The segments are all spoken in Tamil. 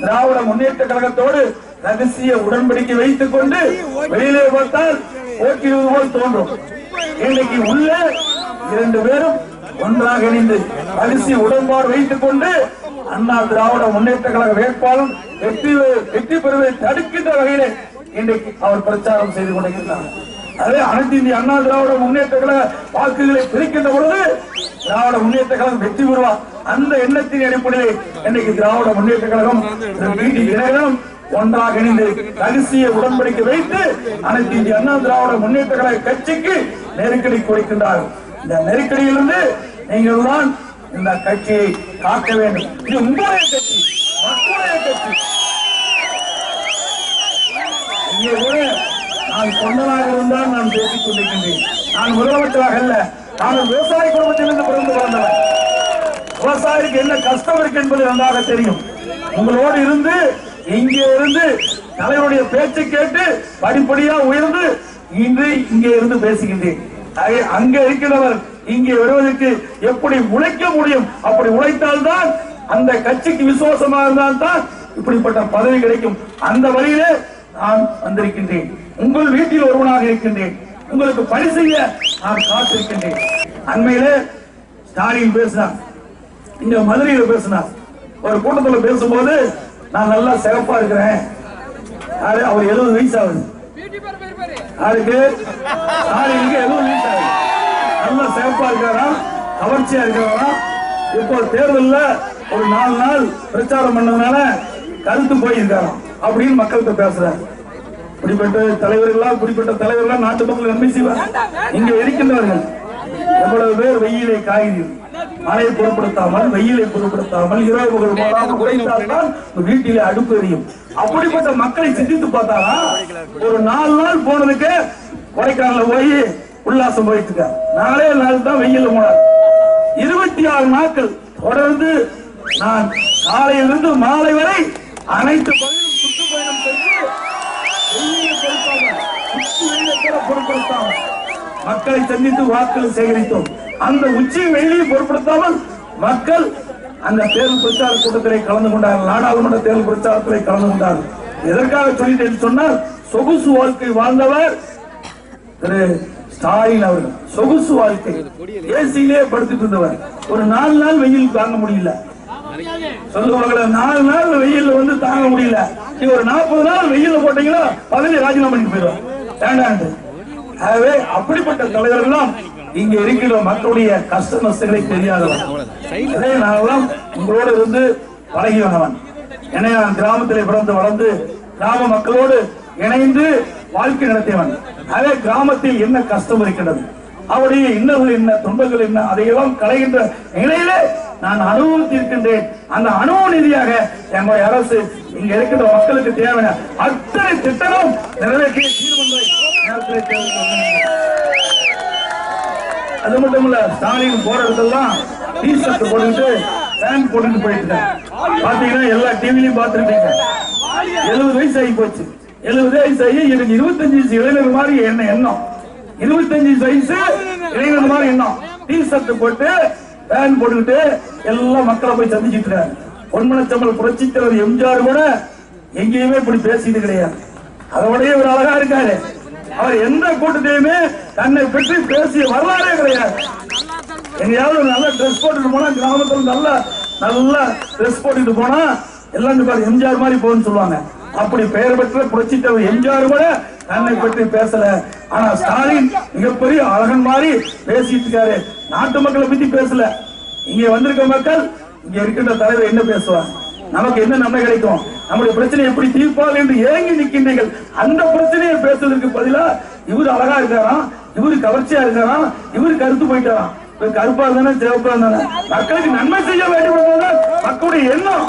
திராவிட முன்னேற்ற கழகத்தோடு ரகசிய உடன்படிக்கை வைத்துக் கொண்டு வெளியிலே பார்த்தால் போட்டியது போல் தோன்றும். இன்னைக்கு உள்ளே இரண்டு பேரும் ஒன்றாக இணைந்து ரகசிய உடன்பாடு வைத்துக் கொண்டு அண்ணா திராவிட முன்னேற்ற கழக வேட்பாளர் வெற்றி வெற்றி பெறுவதை தடுக்கின்ற வகையிலே இன்றைக்கு அவர் பிரச்சாரம் செய்து கொண்டிருக்கிறார். அதே அனைத்து இந்திய அண்ணா திராவிட முன்னேற்ற கழக வாக்குகளை பிரிக்கின்ற பொழுது திராவிட முன்னேற்ற கழகம் வெற்றி பெறுவார். அந்த எண்ணத்தின் அடிப்படையில் இன்னைக்கு திராவிட முன்னேற்ற கழகம் இணையம் ஒன்றாக இணைந்து ரகசிய உடன்படிக்கை வைத்து அனைத்து இந்திய அண்ணா திராவிட முன்னேற்ற கழக கட்சிக்கு நெருக்கடி கொடுக்கின்றார்கள். இந்த நெருக்கடியிலிருந்து நீங்கள் தான் இந்த கட்சியை காக்க வேண்டும். இது உங்களுடைய கட்சி மக்களுடைய கட்சி. இங்கே கூட நான் தொண்டனாக இருந்தால் நான் பேசிக் கொண்டிருக்கின்றேன். நான் முதலமைச்சராக அல்ல. நான் விவசாய குடும்பத்திலிருந்து பிறந்து வளர்ந்தவன். விவசாயிக்கு என்ன கஷ்டம் இருக்கு என்பது நன்றாக தெரியும். உங்களோடு இருந்து இங்கே இருந்து தலைவருடைய பேச்சு கேட்டு படிப்படியா உயர்ந்து இன்று இங்கே இருந்து பேசுகின்றேன். அங்க இருக்கிறவர் இங்கே வருவதற்கு எப்படி உழைக்க முடியும்? அப்படி உழைத்தால்தான் அந்த கட்சிக்கு விசுவாசமாக இருந்தால்தான் இப்படிப்பட்ட பதவி கிடைக்கும். அந்த வழியிலே நான் வந்திருக்கின்றேன். உங்கள் வீட்டில் ஒருவனாக இருக்கின்றேன். உங்களுக்கு பணி செய்ய நான் காத்திருக்கின்றேன். அண்மையில ஸ்டாலின் பேசினார். இங்க மதுரையில பேசினார். ஒரு கூட்டத்துல பேசும்போது நான் நல்லா சிறப்பா இருக்கிறேன். அவர் எழுபது வயசு ஆகுது. யாருக்கு? ஸ்டாலினுக்கு எழுபது வயசு ஆகுது. நல்லா சிறப்பா இருக்கிறாரா? கவர்ச்சியா இருக்கிறாரா? இப்போ தேர்தலில் ஒரு நாலு நாள் பிரச்சாரம் பண்ணதுனால கருத்து போயிருக்காராம். அப்படின்னு மக்கள்கிட்ட பேசுறாரு இப்படிப்பட்ட தலைவர்களா இப்படிப்பட்ட தலைவர்களா நாட்டு மக்கள் நன்மை செய்வார் இங்க இருக்கின்றவர்கள் எவ்வளவு பேர் வெயிலை காய்கிறீர்கள் மழையை பொருட்படுத்தாமல் வெயிலை பொருட்படுத்தாமல் இரவு பகல் வீட்டிலே அடுப்பு எரியும். அப்படிப்பட்ட மக்களை சிந்தித்து பார்த்தாரா? ஒரு நாலு நாள் போனதுக்கு கொடைக்கானல போய் உல்லாசம் போயிட்டு இருக்கார் நாலே நாள் தான் வெயில்ல போனார். இருபத்தி ஆறு நாட்கள் தொடர்ந்து நான் காலையிலிருந்து மாலை வரை அனைத்து பொருட்படுத்தாமல் மக்களை சந்தித்து வாக்குகள் சேகரித்தோம். அந்த உச்சி வெயிலையை பொருட்படுத்தாமல் மக்கள் அந்த தேர்தல் பிரச்சார கூட்டத்திலே கலந்து கொண்டார்கள். நாடாளுமன்ற தேர்தல் பிரச்சாரத்திலே கலந்து கொண்டார்கள். எதற்காக சொல்லிட்டேன் சொன்னால் சொகுசு வாழ்க்கை வாழ்ந்தவர் திரு ஸ்டாலின் அவர்கள். சொகுசு வாழ்க்கை. ஏசியிலே படுத்துட்டு இருந்தவர். ஒரு நாலு நாள் வெயில் தாங்க முடியல. சொல்லுவாங்களே நாலு நாள் வெயில்ல வந்து தாங்க முடியல. நீ ஒரு நாற்பது நாள் வெயில்ல போட்டீங்கன்னா பதவி ராஜினாமா பண்ணிட்டு போயிடும் வேண்டாண்டு ஆகவே அப்படிப்பட்ட தலைவர்கள்லாம் இங்க இருக்கிற மக்களுடைய கஷ்ட நஷ்டங்களை தெரியாதவன். அதே நாங்கெல்லாம் உங்களோட இருந்து பழகி வந்தவன் ஏன்னா நான் கிராமத்திலே பிறந்து வளர்ந்து கிராம மக்களோடு இணைந்து வாழ்க்கை நடத்தியவன். அதே கிராமத்தில் என்ன கஷ்டம் இருக்கின்றது அவருடைய இன்னல்கள் என்ன துன்பங்கள் என்ன அதையெல்லாம் களைகின்ற நிலையிலே நான் அனுபவித்திருக்கின்றேன். அந்த அனுபவ நிதியாக எங்களுடைய அரசு இங்க இருக்கின்ற மக்களுக்கு தேவையான அத்தனை திட்டமும் நிறைவேற்றிய தீர்மானம் அது மட்டும் இல்ல ஸ்டாலின் போற இடத்தெல்லாம் டி ஷர்ட் போட்டுக்கிட்டு பேண்ட் போட்டுட்டு போயிட்டு பாத்தீங்கன்னா எல்லா டிவிலையும் பார்த்திருப்பீங்க. எழுபது வயசு ஆகி போச்சு. எழுபது வயசு ஆகி எனக்கு இருபத்தஞ்சு வயசு இளைஞர் மாதிரி என்ன எண்ணம்? இருபத்தஞ்சு வயசு இளைஞர் மாதிரி எண்ணம். டி ஷர்ட் போட்டு பேண்ட் போட்டுக்கிட்டு எல்லா மக்களை போய் சந்திச்சுட்டு இருக்காங்க பொன்மனச்சம்பல் புரட்சி தலைவர் எம்ஜிஆர் கூட எங்கேயுமே இப்படி பேசிட்டு கிடையாது. அதோடய ஒரு அழகா இருக்காரு. அவர் எந்த கூட்டத்தையுமே தன்னை பற்றி பேசிய வரலாறே கிடையாது. எங்கேயாவது ஒரு நல்ல ட்ரெஸ் போட்டுட்டு போனா கிராமத்துல நல்ல நல்ல ட்ரெஸ் போட்டுட்டு போனா எல்லாம் பாரு எம்ஜிஆர் மாதிரி போகுன்னு சொல்லுவாங்க. அப்படி பெயர் பெற்ற புரட்சி தலைவர் எம்ஜிஆர் கூட தன்னை பற்றி பேசல. ஆனா ஸ்டாலின் மிகப்பெரிய அழகன் மாதிரி பேசிட்டு இருக்காரு. நாட்டு மக்களை பத்தி பேசல. இங்க வந்திருக்க மக்கள் இங்க இருக்கின்ற தலைவர் என்ன பேசுவாங்க நமக்கு என்ன நன்மை கிடைக்கும்? நம்முடைய பிரச்சனை எப்படி தீர்ப்பால் என்று ஏங்கி நிற்கின்றீர்கள்? அந்த பிரச்சனையை பேசுவதற்கு பதிலா இவரு அழகா இருக்காராம் இவரு கவர்ச்சியா இருக்காராம் இவரு கருத்து போயிட்டாராம். இவர் கருப்பா இருந்தானே சிவப்பா இருந்தானே? மக்களுக்கு நன்மை செய்ய வேண்டும் என்பதுதான் மக்களுடைய எண்ணம்.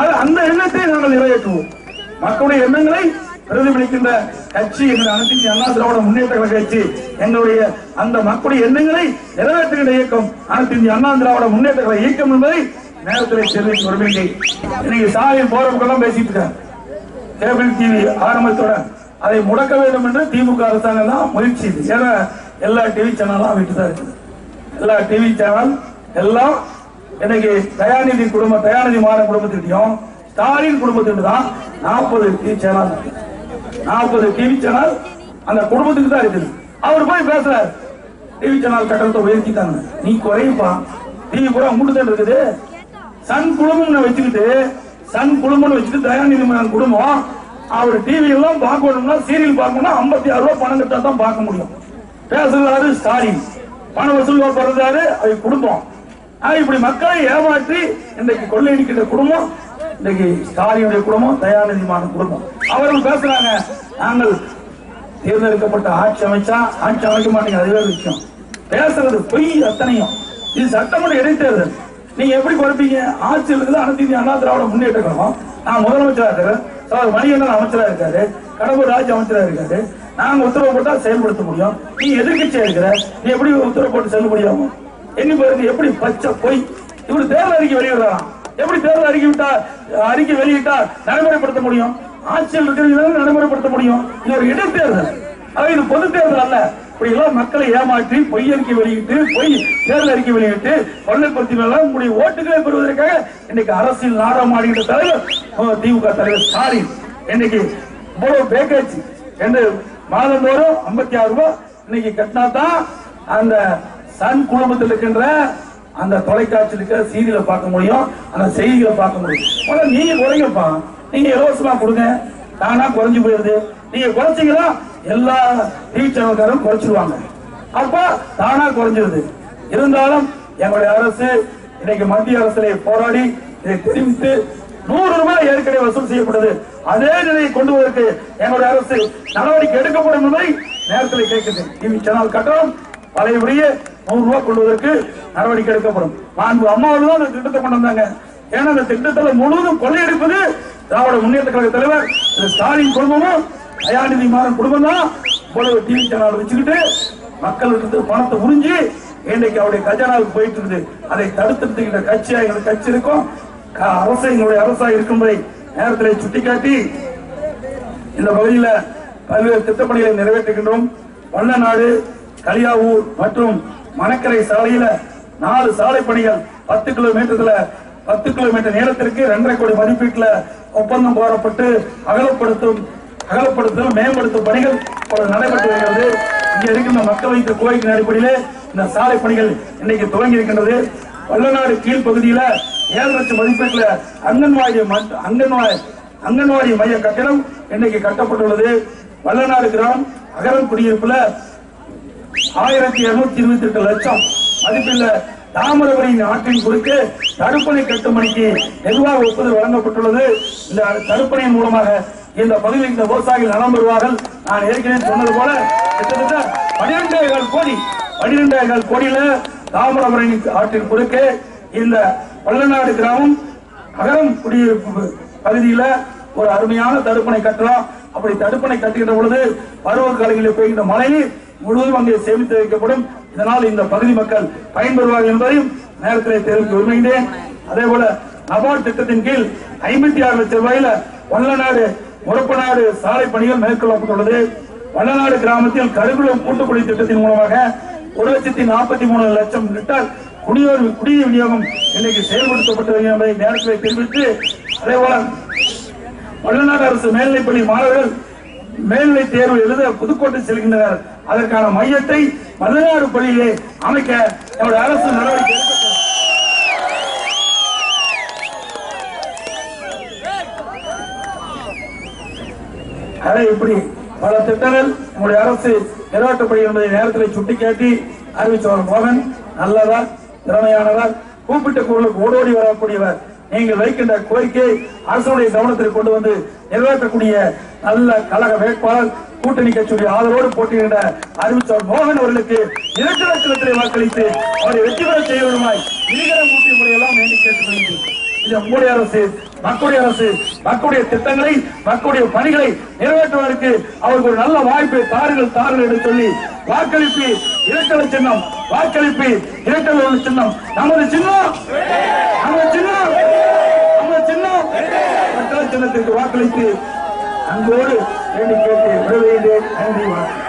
அது அந்த எண்ணத்தை நாங்கள் நிறைவேற்றுவோம். மக்களுடைய எண்ணங்களை பிரதிபலிக்கின்ற கட்சி என்று அனைத்து அண்ணா திராவிட முன்னேற்ற கழக கட்சி எங்களுடைய அந்த மக்களுடைய எண்ணங்களை நிறைவேற்றுகின்ற இயக்கம் அனைத்து அண்ணா திராவிட முன்னேற்ற கழக இயக்கம் என்பதை நேரத்தில் தெரிவித்து வருவேன் இன்னைக்கு சாலையில் போறவங்கெல்லாம் பேசிட்டு இருக்காங்க. கேபிள் டிவி ஆரம்பத்தோட அதை முடக்க வேண்டும் என்று திமுக அரசாங்கம் தான் முயற்சி ஏன்னா எல்லா டிவி சேனலும் விட்டு தான் இருக்குது. எல்லா டிவி சேனல் எல்லாம் இன்னைக்கு தயாநிதி குடும்ப தயாநிதி மாறன் குடும்பத்திட்டையும் ஸ்டாலின் குடும்பத்துக்கு தான் நாற்பது டிவி சேனல் நாற்பது டிவி சேனல் அந்த குடும்பத்துக்கு தான் இருக்குது. அவர் போய் பேசுறாரு. டிவி சேனல் கட்டணத்தை உயர்த்திட்டாங்க. நீ குறையுப்பா டிவி கூட உங்கள்கிட்ட இருக்குது. சன் குழுமம்னு வச்சுக்கிட்டு சன் குடும்பம்னு வச்சுட்டு தயாநிதி மாறன் குடும்பம் அவர் டிவி எல்லாம் பார்க்கணும்னா சீரியல் பார்க்கணும்னா ஐம்பத்தி ஆறு ரூபா பணம் கட்டா தான் பார்க்க முடியும். பேசுறாரு ஸ்டாலின். பண வசூல் பிறந்தாரு அது குடும்பம். இப்படி மக்களை ஏமாற்றி இன்றைக்கு கொள்ளையடிக்கிற குடும்பம் இன்னைக்கு ஸ்டாலினுடைய குடும்பம் தயாநிதி மாறன் குடும்பம். அவர்கள் பேசுறாங்க நாங்கள் தேர்ந்தெடுக்கப்பட்ட ஆட்சி அமைச்சா ஆட்சி அமைக்க மாட்டேங்க அதுவே விஷயம். பேசுறது பொய் அத்தனையும். இது சட்டமன்ற இடைத்தேர்தல். நீங்க எப்படி குழப்பீங்க? ஆட்சியில் இருக்குது அனைத்து அண்ணா திராவிட முன்னேற்ற கழகம். நான் முதலமைச்சரா இருக்கிறேன். சார் மணிகண்டன் அமைச்சரா இருக்காரு. கடம்பூர் ராஜ் அமைச்சரா இருக்காரு. நாங்க உத்தரவு போட்டா செயல்படுத்த முடியும். நீ எதிர்கட்சியா இருக்கிற? நீ எப்படி உத்தரவு போட்டு செல்ல முடியாம? என்ன பாருங்க எப்படி பச்சை பொய். இவரு தேர்தல் அறிக்கை வெளியிடலாம் எப்படி தேர்தல் அறிக்கை விட்டா அறிக்கை வெளியிட்டா நடைமுறைப்படுத்த முடியும்? ஆட்சியில் இருக்கிறவங்க நடைமுறைப்படுத்த முடியும். இது ஒரு இடைத்தேர்தல். ஆக இது பொது தேர்தல் அல்ல. இப்படி எல்லாம் மக்களை ஏமாற்றி பொய் அறிக்கை வெளியிட்டு பொய் தேர்தல் அறிக்கை வெளியிட்டு கொள்ளைப்படுத்தினால உங்களுடைய ஓட்டுகளை பெறுவதற்காக இன்னைக்கு அரசியல் நாடமாடுகின்ற தலைவர் திமுக தலைவர் ஸ்டாலின். இன்னைக்கு இவ்வளவு பேக்கேஜ் என்று மாதந்தோறும் ஐம்பத்தி ஆறு ரூபாய் இன்னைக்கு கட்டினா தான் அந்த சன் குழுமத்தில் இருக்கின்ற அந்த தொலைக்காட்சியில் இருக்கிற சீரியலை பார்க்க முடியும். அந்த செய்திகளை பார்க்க முடியும். முதல்ல நீங்க குறைங்கப்பா. நீங்க இலவசமா கொடுங்க. தானா குறைஞ்சு போயிருது. நீங்க குறைச்சிங்கன்னா எல்லா டிவி சேனல்காரும் குறைச்சிருவாங்க. அப்ப தானா குறைஞ்சிருது. இருந்தாலும் எங்களுடைய அரசு இன்னைக்கு மத்திய அரசிலே போராடி இதை தெரிவித்து நூறு ரூபாய் ஏற்கனவே வசூல் செய்யப்பட்டது. அதே நிலையை கொண்டு வருவதற்கு எங்களுடைய அரசு நடவடிக்கை எடுக்கப்படும் என்பதை நேரத்தில் கேட்குது. டிவி சேனல் கட்டணம் பழையபடியே நூறு ரூபாய் கொள்வதற்கு நடவடிக்கை எடுக்கப்படும். நான்கு அம்மாவோடு தான் அந்த திட்டத்தை கொண்டு வந்தாங்க. ஏன்னா அந்த திட்டத்தில் முழுவதும் கொள்ளையடிப்பது திராவிட முன்னேற்ற கழக தலைவர் ஸ்டாலின் குடும்பமும் தயாநிதி மாறன் குடும்பம் தான் இவ்வளவு டிவி சேனல் வச்சுக்கிட்டு மக்கள்கிட்ட பணத்தை உறிஞ்சி இன்னைக்கு அவருடைய கஜானாவுக்கு போயிட்டு இருக்குது. அதை தடுத்துக்கிற கட்சியா எங்களுக்கு கட்சி இருக்கும். க- அரசு எங்களுடைய அரசா இருக்கும்படி நேரத்தில் சுட்டிக்காட்டி இந்த பகுதியில் பல்வேறு திட்டப்பணிகளை நிறைவேற்றுகின்றோம். வல்லநாடு களியாவூர் மற்றும் மணக்கரை சாலையில நாலு சாலை பணிகள் பத்து கிலோமீட்டர்ல பத்து கிலோமீட்டர் நேரத்திற்கு இரண்டரை கோடி மதிப்பீட்டுல ஒப்பந்தம் போடப்பட்டு அகலப்படுத்தும் அகலப்படுத்தும் மேம்படுத்தும் பணிகள் பல நடைபெற்று வருகிறது. இங்க இருக்கின்ற மக்கள் வைத்த கோரிக்கை அடிப்படையிலே இந்த சாலை பணிகள் இன்னைக்கு துவங்கி இருக்கின்றது. வல்லநாடு கீழ்ப்பகுதியில ஏழு லட்சம் மதிப்பீட்டுல அங்கன்வாடி அங்கன்வாடி அங்கன்வாடி மைய கட்டிடம் இன்னைக்கு கட்டப்பட்டுள்ளது. வல்லநாடு கிராமம் அகரம் குடியிருப்புல ஆயிரத்தி இருநூத்தி இருபத்தி எட்டு லட்சம் மதிப்பில் தாமிரபரணி ஆற்றின் குறுக்கு தடுப்பணை கட்டுமணிக்கு நிர்வாக ஒப்புதல் வழங்கப்பட்டுள்ளது. இந்த தடுப்பணையின் மூலமாக இந்த பகுதியில் இந்த விவசாயிகள் நலம் பெறுவார்கள். நான் ஏற்கனவே சொன்னது போல கிட்டத்தட்ட பனிரெண்டே கோடி பனிரெண்டே கோடியில தாமிரபரணி ஆற்றின் குறுக்கே இந்த வல்லநாடு கிராமம் அகரம் குடியிருப்பு பகுதியில ஒரு அருமையான தடுப்பணை கட்டலாம். அப்படி தடுப்பணை கட்டுகின்ற பொழுது பருவ காலங்களில் பெய்கின்ற மழை முழுவதும் அங்கே சேமித்து வைக்கப்படும். இதனால் இந்த பகுதி மக்கள் பயன்பெறுவார்கள் என்பதையும் நேரத்தில் தெரிவிக்க விரும்புகின்றேன் அதே போல நபார்ட் திட்டத்தின் கீழ் ஐம்பத்தி ஆறு லட்சம் ரூபாயில வல்லநாடு முறப்பநாடு சாலை பணிகள் மேற்கொள்ளப்பட்டுள்ளது. வடநாடு கிராமத்தில் கருகுளம் கூட்டுக்குடி திட்டத்தின் மூலமாக ஒரு லட்சத்தி நாற்பத்தி மூணு லட்சம் லிட்டர் குடிநீர் குடிநீர் விநியோகம் இன்னைக்கு செயல்படுத்தப்பட்டு வருகிறது என்பதை நேரத்தில் தெரிவித்து அதேபோல வடநாடு அரசு மேல்நிலைப்பள்ளி மாணவர்கள் மேல்நிலை தேர்வு எழுத புதுக்கோட்டை செல்கின்றனர். அதற்கான மையத்தை மதுநாடு பள்ளியிலே அமைக்க நம்முடைய அரசு நடவடிக்கை அதை இப்படி பல திட்டங்கள் நம்முடைய அரசு நிறைவேற்றப்படும் என்பதை நேரத்தில் சுட்டிக்காட்டி அறிவித்தவர் மோகன் நல்லவர் திறமையானவர் கூப்பிட்ட குரலுக்கு ஓடோடி வரக்கூடியவர். நீங்கள் வைக்கின்ற கோரிக்கை அரசுடைய கவனத்திற்கு கொண்டு வந்து நிறைவேற்றக்கூடிய நல்ல கழக வேட்பாளர் கூட்டணி கட்சியுடைய ஆதரவோடு போட்டியிட அறிவித்தவர் மோகன் அவர்களுக்கு இரண்டு லட்சத்திலே வாக்களித்து அவரை வெற்றி பெற செய்வதுமாய் நீகரம் கூட்டிய முறையெல்லாம் வேண்டி கேட்டுக்கொள்கிறேன் இது உங்களுடைய அரசு மக்களுடைய அரசு மக்களுடைய திட்டங்களை மக்களுடைய பணிகளை நிறைவேற்றுவதற்கு அவருக்கு ஒரு நல்ல வாய்ப்பை தாருங்கள் தாருங்கள் என்று சொல்லி வாக்களிப்பு இரட்டல சின்னம் வாக்களிப்பு இரட்டல சின்னம். நமது சின்னம்! நமது சின்னம்! நமது சின்னம்! இரட்டல சின்னத்திற்கு வாக்களித்து அன்போடு வேண்டி கேட்டு விடுவேன் நன்றி வணக்கம்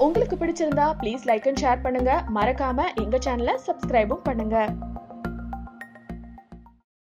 உங்களுக்கு பிடிச்சிருந்தா ப்ளீஸ் லைக் அண்ட் ஷேர் பண்ணுங்க. மறக்காம எங்க சேனலை சப்ஸ்கிரைபும் பண்ணுங்க.